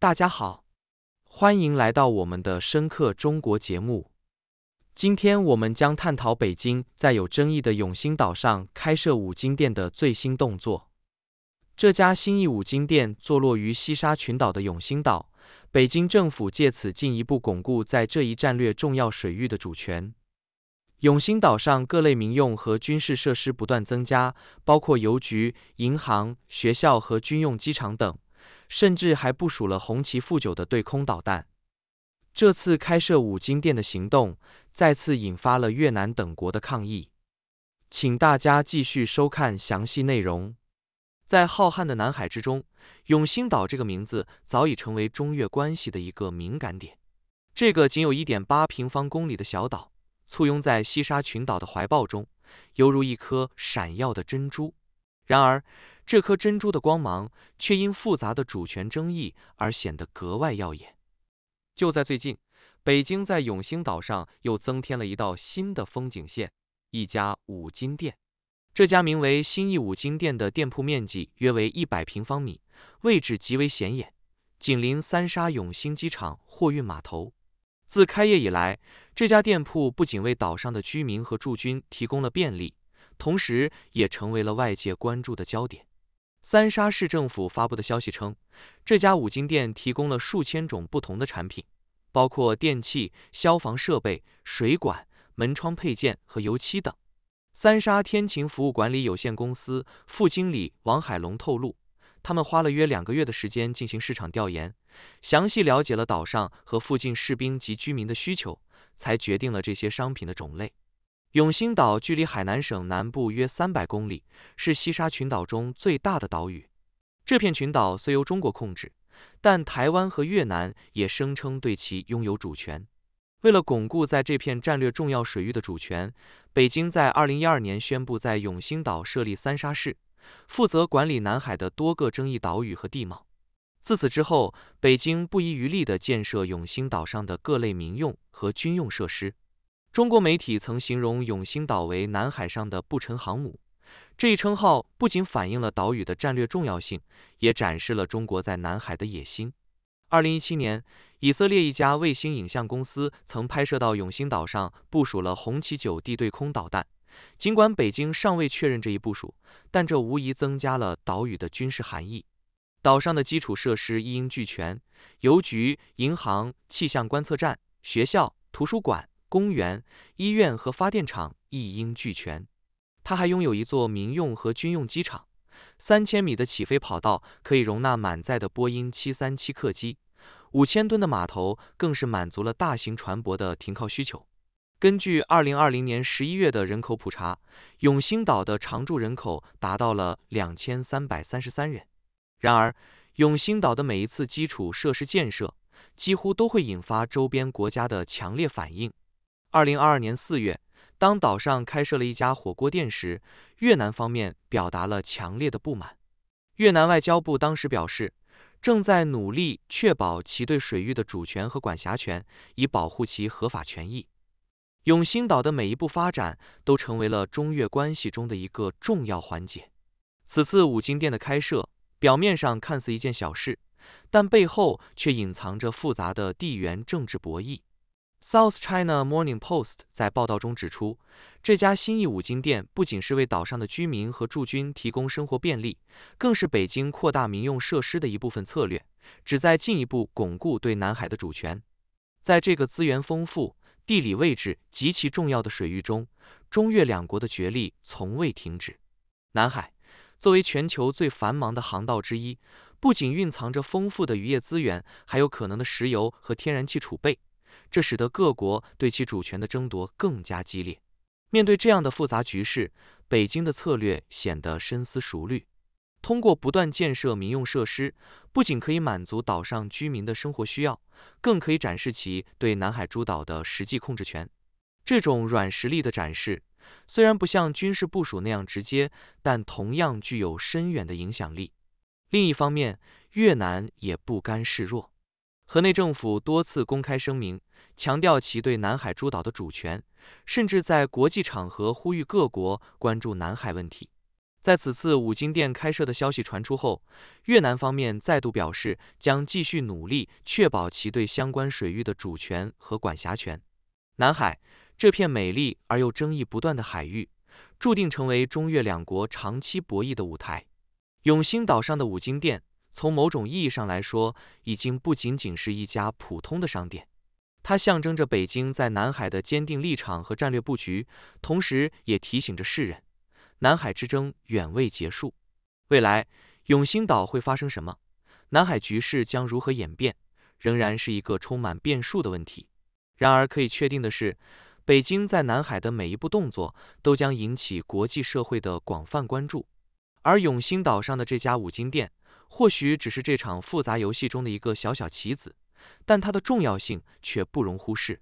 大家好，欢迎来到我们的深刻中国节目。今天我们将探讨北京在有争议的永兴岛上开设五金店的最新动作。这家新义五金店坐落于西沙群岛的永兴岛，北京政府借此进一步巩固在这一战略重要水域的主权。永兴岛上各类民用和军事设施不断增加，包括邮局、银行、学校和军用机场等，甚至还部署了红旗负九的对空导弹。这次开设五金店的行动，再次引发了越南等国的抗议。请大家继续收看详细内容。在浩瀚的南海之中，永兴岛这个名字早已成为中越关系的一个敏感点。这个仅有一点八平方公里的小岛。簇拥在西沙群岛的怀抱中，犹如一颗闪耀的珍珠。然而，这颗珍珠的光芒却因复杂的主权争议而显得格外耀眼。就在最近，北京在永兴岛上又增添了一道新的风景线——一家五金店。这家名为新义五金店的店铺面积约为一百平方米，位置极为显眼，紧邻三沙永兴机场货运码头。自开业以来，这家店铺不仅为岛上的居民和驻军提供了便利，同时也成为了外界关注的焦点。三沙市政府发布的消息称，这家五金店提供了数千种不同的产品，包括电器、消防设备、水管、门窗配件和油漆等。三沙天晴服务管理有限公司副经理王海龙透露。他们花了约两个月的时间进行市场调研，详细了解了岛上和附近士兵及居民的需求，才决定了这些商品的种类。永兴岛距离海南省南部约三百公里，是西沙群岛中最大的岛屿。这片群岛虽由中国控制，但台湾和越南也声称对其拥有主权。为了巩固在这片战略重要水域的主权，北京在二零一二年宣布在永兴岛设立三沙市。负责管理南海的多个争议岛屿和地貌。自此之后，北京不遗余力地建设永兴岛上的各类民用和军用设施。中国媒体曾形容永兴岛为南海上的不沉航母。这一称号不仅反映了岛屿的战略重要性，也展示了中国在南海的野心。二零一七年，以色列一家卫星影像公司曾拍摄到永兴岛上部署了红旗九地对空导弹。尽管北京尚未确认这一部署，但这无疑增加了岛屿的军事含义。岛上的基础设施一应俱全，邮局、银行、气象观测站、学校、图书馆、公园、医院和发电厂一应俱全。它还拥有一座民用和军用机场，三千米的起飞跑道可以容纳满载的波音七三七客机，五千吨的码头更是满足了大型船舶的停靠需求。根据二零二零年十一月的人口普查，永兴岛的常住人口达到了两千三百三十三人。然而，永兴岛的每一次基础设施建设，几乎都会引发周边国家的强烈反应。二零二二年四月，当岛上开设了一家火锅店时，越南方面表达了强烈的不满。越南外交部当时表示，正在努力确保其对水域的主权和管辖权，以保护其合法权益。永兴岛的每一步发展都成为了中越关系中的一个重要环节。此次五金店的开设，表面上看似一件小事，但背后却隐藏着复杂的地缘政治博弈。South China Morning Post 在报道中指出，这家新义五金店不仅是为岛上的居民和驻军提供生活便利，更是北京扩大民用设施的一部分策略，旨在进一步巩固对南海的主权。在这个资源丰富。地理位置极其重要的水域中，中越两国的角力从未停止。南海作为全球最繁忙的航道之一，不仅蕴藏着丰富的渔业资源，还有可能的石油和天然气储备，这使得各国对其主权的争夺更加激烈。面对这样的复杂局势，北京的策略显得深思熟虑。通过不断建设民用设施，不仅可以满足岛上居民的生活需要，更可以展示其对南海诸岛的实际控制权。这种软实力的展示，虽然不像军事部署那样直接，但同样具有深远的影响力。另一方面，越南也不甘示弱，河内政府多次公开声明，强调其对南海诸岛的主权，甚至在国际场合呼吁各国关注南海问题。在此次五金店开设的消息传出后，越南方面再度表示将继续努力确保其对相关水域的主权和管辖权。南海这片美丽而又争议不断的海域，注定成为中越两国长期博弈的舞台。永兴岛上的五金店，从某种意义上来说，已经不仅仅是一家普通的商店，它象征着北京在南海的坚定立场和战略布局，同时也提醒着世人。南海之争远未结束，未来永兴岛会发生什么？南海局势将如何演变？仍然是一个充满变数的问题。然而可以确定的是，北京在南海的每一步动作都将引起国际社会的广泛关注。而永兴岛上的这家五金店，或许只是这场复杂游戏中的一个小小棋子，但它的重要性却不容忽视。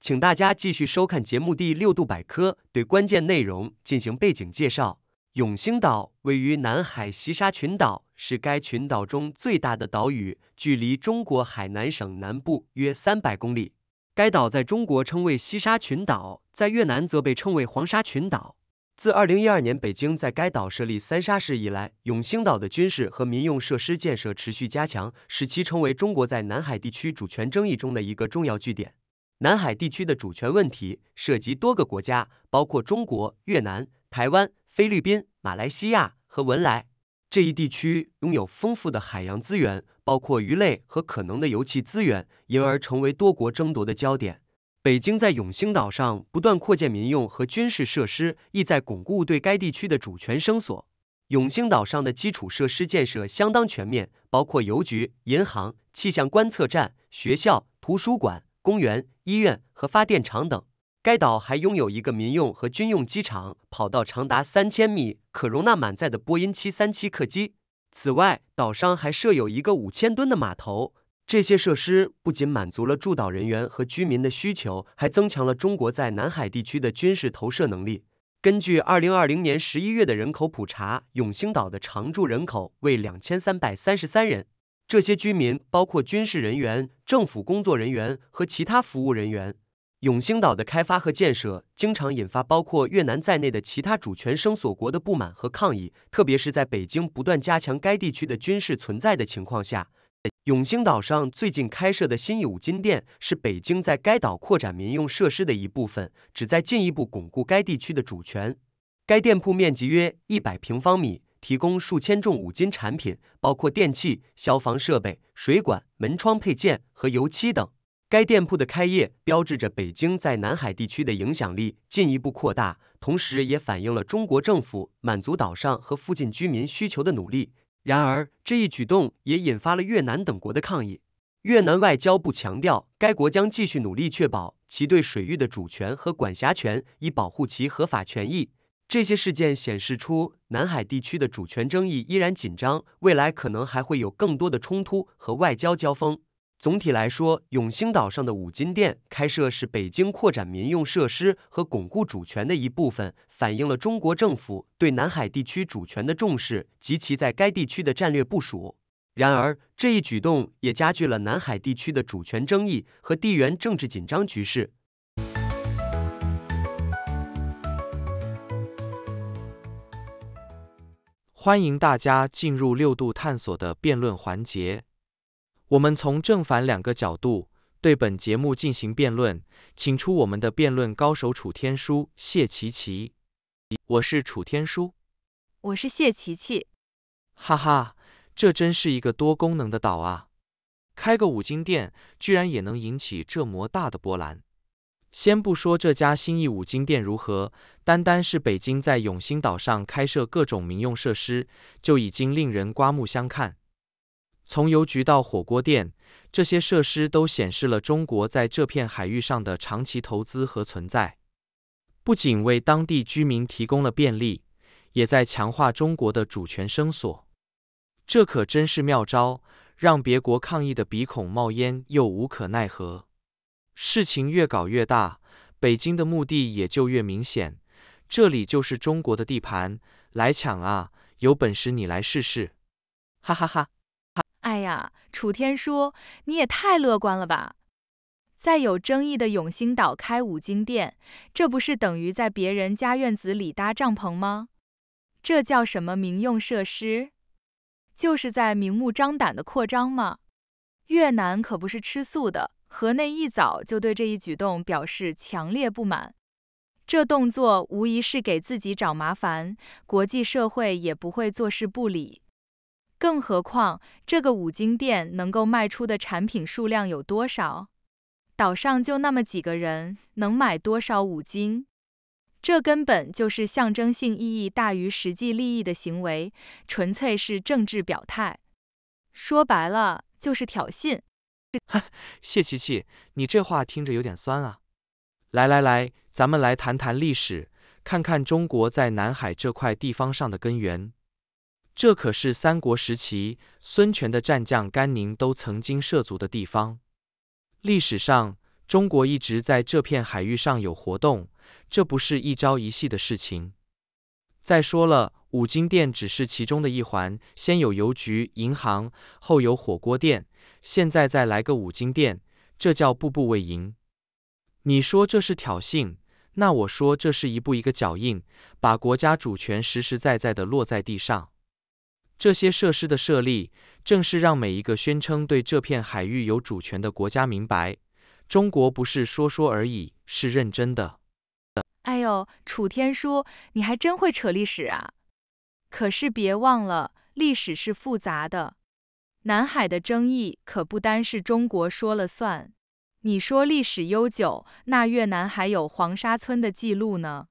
请大家继续收看节目第六度百科，对关键内容进行背景介绍。永兴岛位于南海西沙群岛，是该群岛中最大的岛屿，距离中国海南省南部约三百公里。该岛在中国称为西沙群岛，在越南则被称为黄沙群岛。自二零一二年北京在该岛设立三沙市以来，永兴岛的军事和民用设施建设持续加强，使其成为中国在南海地区主权争议中的一个重要据点。南海地区的主权问题涉及多个国家，包括中国、越南、台湾、菲律宾、马来西亚和文莱。这一地区拥有丰富的海洋资源，包括鱼类和可能的油气资源，因而成为多国争夺的焦点。北京在永兴岛上不断扩建民用和军事设施，意在巩固对该地区的主权声索。永兴岛上的基础设施建设相当全面，包括邮局、银行、气象观测站、学校、图书馆。公园、医院和发电厂等。该岛还拥有一个民用和军用机场，跑道长达三千米，可容纳满载的波音七三七客机。此外，岛上还设有一个五千吨的码头。这些设施不仅满足了驻岛人员和居民的需求，还增强了中国在南海地区的军事投射能力。根据二零二零年十一月的人口普查，永兴岛的常住人口为两千三百三十三人。这些居民包括军事人员、政府工作人员和其他服务人员。永兴岛的开发和建设经常引发包括越南在内的其他主权声索国的不满和抗议，特别是在北京不断加强该地区的军事存在的情况下。永兴岛上最近开设的新义五金店是北京在该岛扩展民用设施的一部分，旨在进一步巩固该地区的主权。该店铺面积约一百平方米。提供数千种五金产品，包括电器、消防设备、水管、门窗配件和油漆等。该店铺的开业标志着北京在南海地区的影响力进一步扩大，同时也反映了中国政府满足岛上和附近居民需求的努力。然而，这一举动也引发了越南等国的抗议。越南外交部强调，该国将继续努力确保其对水域的主权和管辖权，以保护其合法权益。这些事件显示出，南海地区的主权争议依然紧张，未来可能还会有更多的冲突和外交交锋。总体来说，永兴岛上的五金店开设是北京扩展民用设施和巩固主权的一部分，反映了中国政府对南海地区主权的重视及其在该地区的战略部署。然而，这一举动也加剧了南海地区的主权争议和地缘政治紧张局势。欢迎大家进入六度探索的辩论环节，我们从正反两个角度对本节目进行辩论，请出我们的辩论高手楚天舒、谢琪琪。我是楚天舒，我是谢琪琪。哈哈，这真是一个多功能的岛啊！开个五金店，居然也能引起这么大的波澜。先不说这家新义五金店如何，单单是北京在永兴岛上开设各种民用设施，就已经令人刮目相看。从邮局到火锅店，这些设施都显示了中国在这片海域上的长期投资和存在，不仅为当地居民提供了便利，也在强化中国的主权声索。这可真是妙招，让别国抗议的鼻孔冒烟又无可奈何。事情越搞越大，北京的目的也就越明显。这里就是中国的地盘，来抢啊！有本事你来试试！哈哈哈！哎呀，楚天舒，你也太乐观了吧！在有争议的永兴岛开五金店，这不是等于在别人家院子里搭帐篷吗？这叫什么民用设施？就是在明目张胆的扩张吗？越南可不是吃素的，河内一早就对这一举动表示强烈不满。这动作无疑是给自己找麻烦，国际社会也不会坐视不理。更何况，这个五金店能够卖出的产品数量有多少？岛上就那么几个人，能买多少五金？这根本就是象征性意义大于实际利益的行为，纯粹是政治表态。说白了，就是挑衅。哈，谢琪琪，你这话听着有点酸啊。来来来，咱们来谈谈历史，看看中国在南海这块地方上的根源。这可是三国时期孙权的战将甘宁都曾经涉足的地方。历史上，中国一直在这片海域上有活动，这不是一朝一夕的事情。再说了，五金店只是其中的一环，先有邮局、银行，后有火锅店，现在再来个五金店，这叫步步为营。你说这是挑衅，那我说这是一步一个脚印，把国家主权实实在在的落在地上。这些设施的设立，正是让每一个宣称对这片海域有主权的国家明白，中国不是说说而已，是认真的。哎呦，楚天舒，你还真会扯历史啊！可是别忘了，历史是复杂的，南海的争议可不单是中国说了算。你说历史悠久，那越南还有黄沙村的记录呢。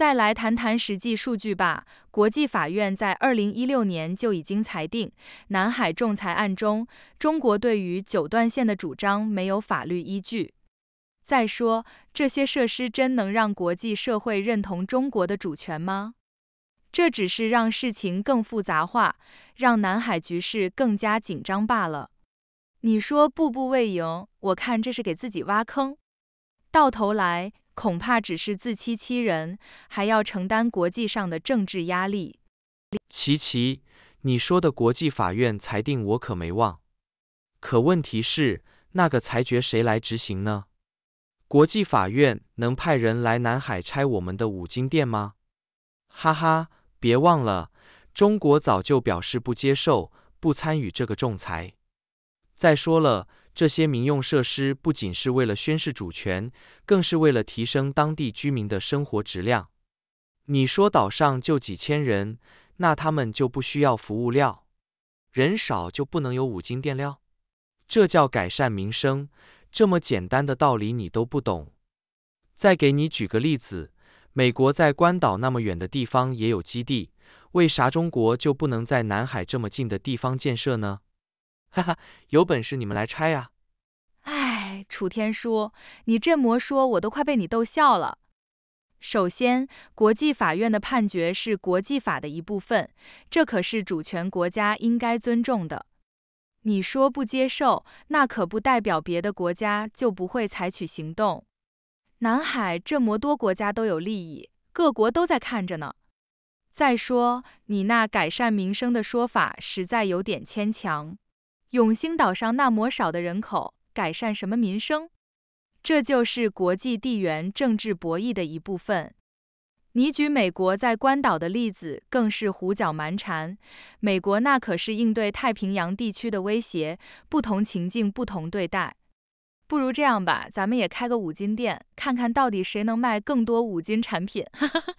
再来谈谈实际数据吧。国际法院在二零一六年就已经裁定，南海仲裁案中，中国对于九段线的主张没有法律依据。再说，这些设施真能让国际社会认同中国的主权吗？这只是让事情更复杂化，让南海局势更加紧张罢了。你说步步为营，我看这是给自己挖坑，到头来恐怕只是自欺欺人，还要承担国际上的政治压力。琪琪，你说的国际法院裁定我可没忘，可问题是那个裁决谁来执行呢？国际法院能派人来南海拆我们的五金店吗？哈哈，别忘了，中国早就表示不接受，不参与这个仲裁。再说了，这些民用设施不仅是为了宣示主权，更是为了提升当地居民的生活质量。你说岛上就几千人，那他们就不需要服务料？人少就不能有五金电料？这叫改善民生？这么简单的道理你都不懂？再给你举个例子，美国在关岛那么远的地方也有基地，为啥中国就不能在南海这么近的地方建设呢？哈哈，有本事你们来拆呀！哎，楚天舒，你这么说，我都快被你逗笑了。首先，国际法院的判决是国际法的一部分，这可是主权国家应该尊重的。你说不接受，那可不代表别的国家就不会采取行动。南海这么多国家都有利益，各国都在看着呢。再说，你那改善民生的说法实在有点牵强。永兴岛上那么少的人口，改善什么民生？这就是国际地缘政治博弈的一部分。你举美国在关岛的例子，更是胡搅蛮缠。美国那可是应对太平洋地区的威胁，不同情境不同对待。不如这样吧，咱们也开个五金店，看看到底谁能卖更多五金产品。哈 哈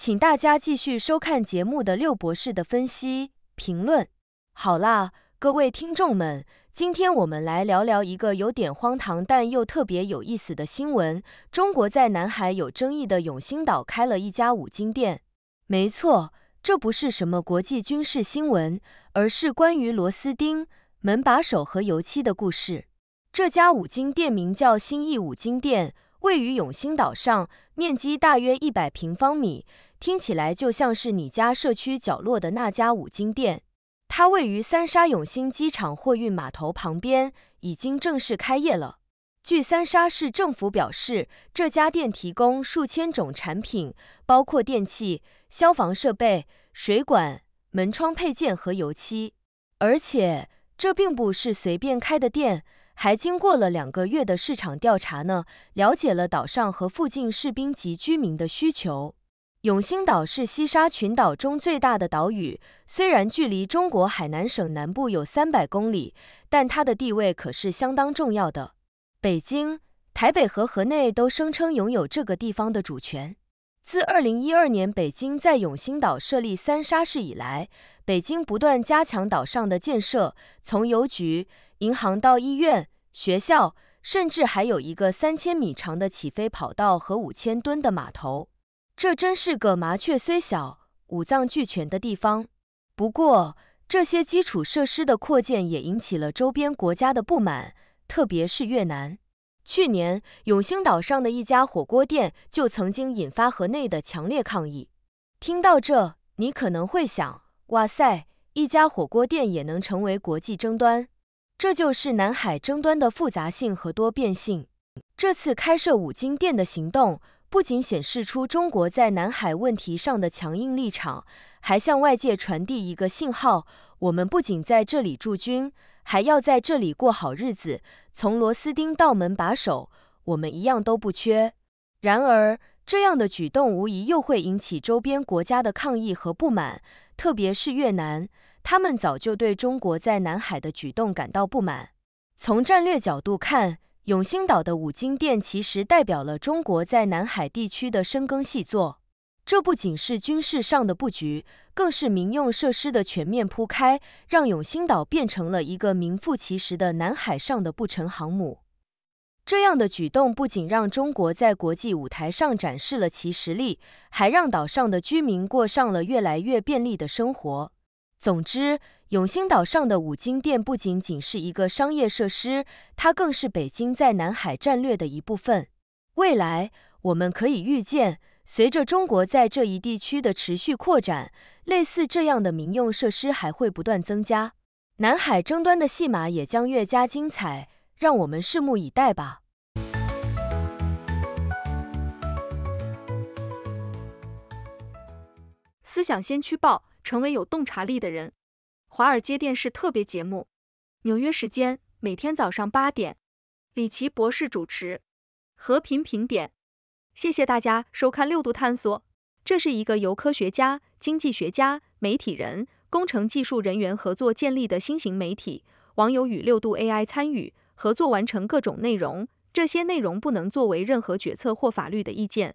请大家继续收看节目的六博士的分析评论。好啦，各位听众们，今天我们来聊聊一个有点荒唐但又特别有意思的新闻：中国在南海有争议的永兴岛开了一家五金店。没错，这不是什么国际军事新闻，而是关于螺丝钉、门把手和油漆的故事。这家五金店名叫新义五金店。位于永兴岛上，面积大约一百平方米，听起来就像是你家社区角落的那家五金店。它位于三沙永兴机场货运码头旁边，已经正式开业了。据三沙市政府表示，这家店提供数千种产品，包括电器、消防设备、水管、门窗配件和油漆。而且，这并不是随便开的店，还经过了两个月的市场调查呢，了解了岛上和附近士兵及居民的需求。永兴岛是西沙群岛中最大的岛屿，虽然距离中国海南省南部有三百公里，但它的地位可是相当重要的。北京、台北和河内都声称拥有这个地方的主权。自二零一二年北京在永兴岛设立三沙市以来，北京不断加强岛上的建设，从邮局、银行到医院、学校，甚至还有一个三千米长的起飞跑道和五千吨的码头。这真是个麻雀虽小，五脏俱全的地方。不过，这些基础设施的扩建也引起了周边国家的不满，特别是越南。去年，永兴岛上的一家火锅店就曾经引发河内的强烈抗议。听到这，你可能会想，哇塞，一家火锅店也能成为国际争端？这就是南海争端的复杂性和多变性。这次开设五金店的行动。不仅显示出中国在南海问题上的强硬立场，还向外界传递一个信号：我们不仅在这里驻军，还要在这里过好日子。从螺丝钉到门把手，我们一样都不缺。然而，这样的举动无疑又会引起周边国家的抗议和不满，特别是越南，他们早就对中国在南海的举动感到不满。从战略角度看，永兴岛的五金店其实代表了中国在南海地区的深耕细作，这不仅是军事上的布局，更是民用设施的全面铺开，让永兴岛变成了一个名副其实的南海上的不成航母。这样的举动不仅让中国在国际舞台上展示了其实力，还让岛上的居民过上了越来越便利的生活。总之，永兴岛上的五金店不仅仅是一个商业设施，它更是北京在南海战略的一部分。未来，我们可以预见，随着中国在这一地区的持续扩展，类似这样的民用设施还会不断增加，南海争端的戏码也将越加精彩，让我们拭目以待吧。思想先驱报。成为有洞察力的人。华尔街电视特别节目，纽约时间每天早上八点，李奇博士主持。和平评点。谢谢大家收看六度探索。这是一个由科学家、经济学家、媒体人、工程技术人员合作建立的新型媒体。网友与六度 AI 参与合作完成各种内容，这些内容不能作为任何决策或法律的意见。